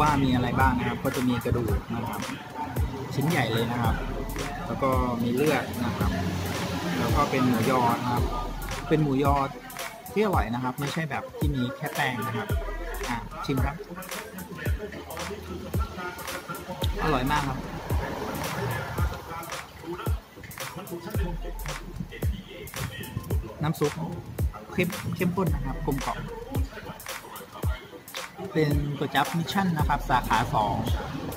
ว่ามีอะไรบ้างนะครับ ก็จะมีกระดูกนะครับ ชิ้นใหญ่เลยนะครับ แล้วก็มีเลือดนะครับแล้วก็เป็นหมูยอนะครับ เป็นหมูยอที่อร่อยนะครับ ไม่ใช่แบบที่มีแค่แป้งนะครับอะชิมครับ อร่อยมากครับน้ำซุปเข้มเข้มข้นนะครับกลมกล่อม เป็นก๋วยจั๊บมิชชั่นนะครับ สาขาสอง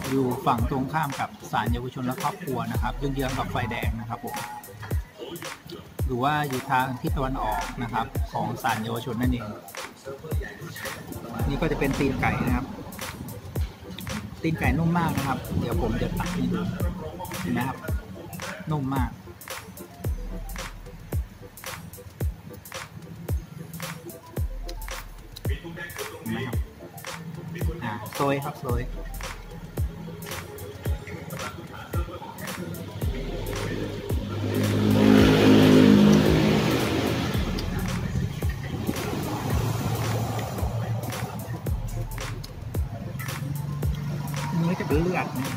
อยู่ฝั่งตรงข้ามกับศาลเยาวชนและครอบครัวนะครับเยื้องๆกับไฟแดงนะครับผมหรือว่าอยู่ทางทิศตะวันออกนะครับ ของศาลเยาวชนนั่นเองนี่ก็จะเป็นตีนไก่นะครับ ตีนไก่นุ่มมากนะครับ เดี๋ยวผมจะตักให้ดูเห็นไหมครับนุ่มมาก ซยครับโซยอันนี้ก็จะเปลือดนะ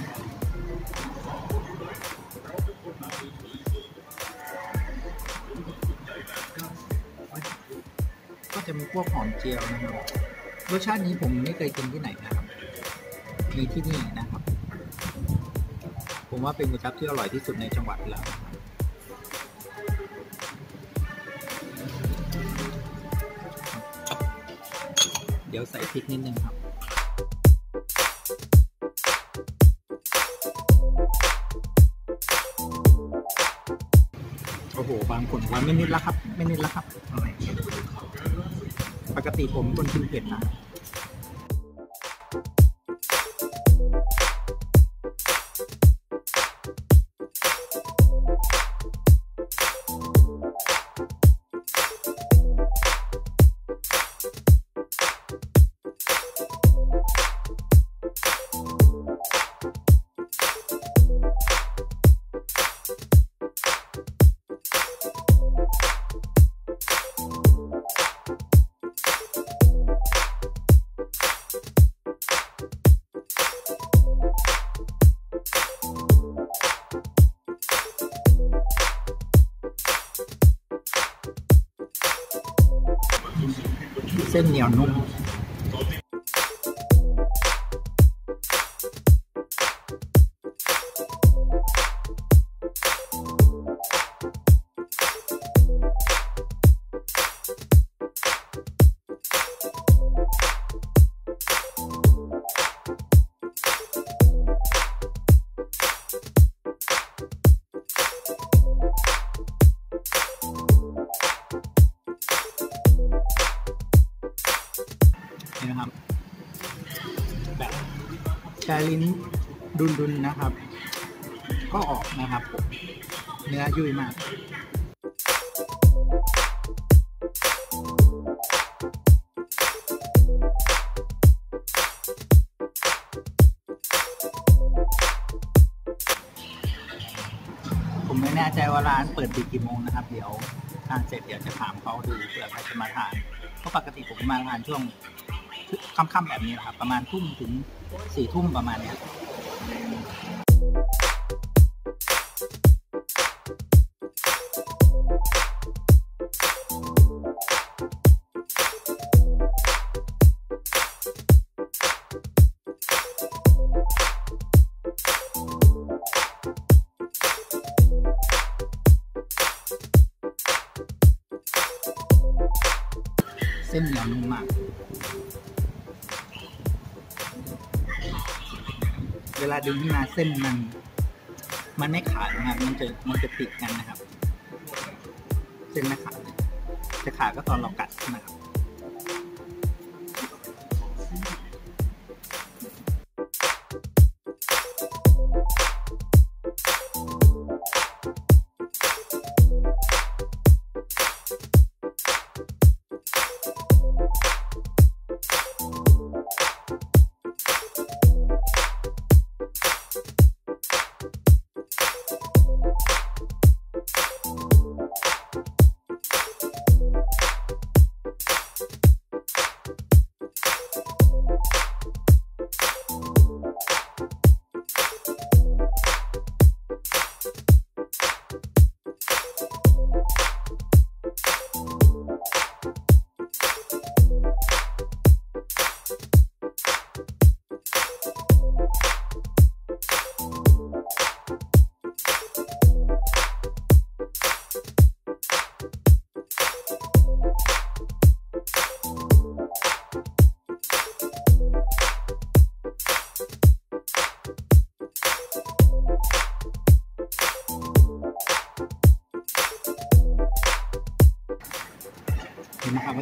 ก็จะมีพวกหอมเจียวนะครับรสชาตินี้ผมไม่เคยกินที่ไหนนะครับ มีที่นี่นะครับ ผมว่าเป็นก๋วยจั๊บที่อร่อยที่สุดในจังหวัดแล้วเดี๋ยวใส่พริกนิดนึงครับโอ้โห บางคนว่าไม่นิดล้วครับ ไม่นิดล้วครับอะไรปกติผมคนกินเผ็ดนะ เนะครับ แบบชลิ้นดุนๆนนะครับ ก็ออกนะครับ เนื้อยุ่ยมากผมไม่แน่ใจว่าร้านเปิดปิดกี่โมงนะครับ เดี๋ยวทานเสร็จเดี๋ยวจะถามเขาดูเผื่อใครจะมาทานเพราะปกติผมมาทานช่วง ค่ำๆแบบนี้ครับ ประมาณทุ่มถึงสี่ทุ่มประมาณเนี้ยเส้นเหนียวนุ่มมาก วลาดึงขึ้นมาเส้นมัน มันไม่ขาดนะครับ มันจะมันจะติดกันนะครับ เส้นไม่ขาดจะขาดก็ตอนเรากัดนะครับ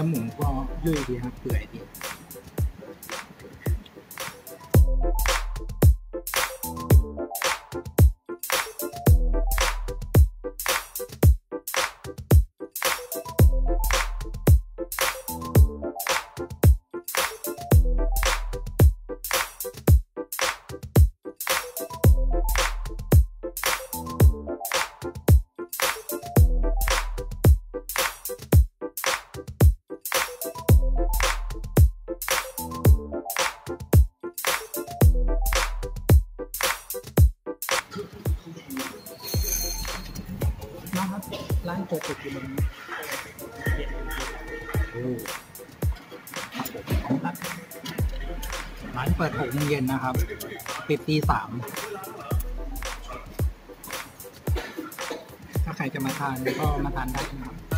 อหมูก็ยุ่ยดีครับเปื่อยดี นะครับ ร้านเปิดปิดกี่โมงนร้านเปิดหกโมงเย็นนะครับ ปิดตีสาม ถ้าใครจะมาทานก็มาทานได้นะครับ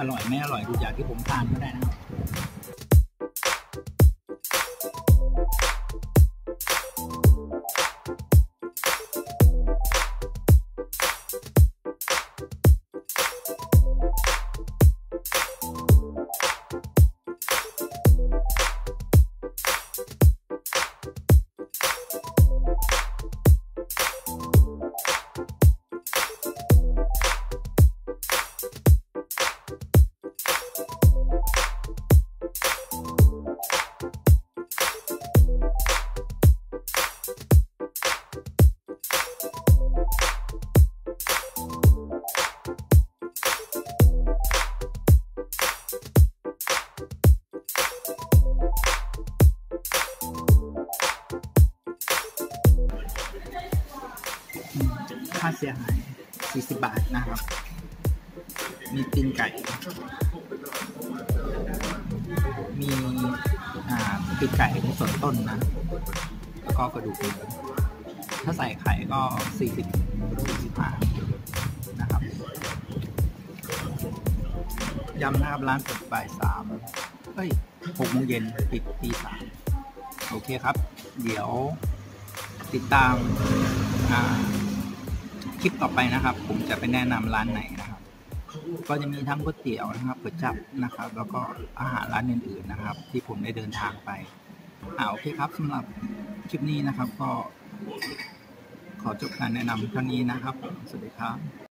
อร่อยไม่อร่อยดูจากที่ผมทานก็ได้นะครับ เสียหาย 40 บาทนะครับ มีตีนไก่ มีอ่าปีกไก่ในส่วนต้นนะ แล้วก็กระดูกถ้าใส่ไข่ก็ 40 45นะครับยำนะครับร้านเปิดบ่ายสามเอ้ยหกโมงเย็นปิดตีสามโอเคครับ เดี๋ยวติดตามอ่า คลิปต่อไปนะครับ ผมจะไปแนะนำร้านไหนนะครับ ก็จะมีทั้งก๋วยเตี๋ยวนะครับก๋วยจับนะครับ แล้วก็อาหารร้านอื่นๆนะครับ ที่ผมได้เดินทางไปอ่าโอเคครับสำหรับคลิปนี้นะครับ ก็ ขอจบการแนะนำเท่านี้นะครับ สวัสดีครับ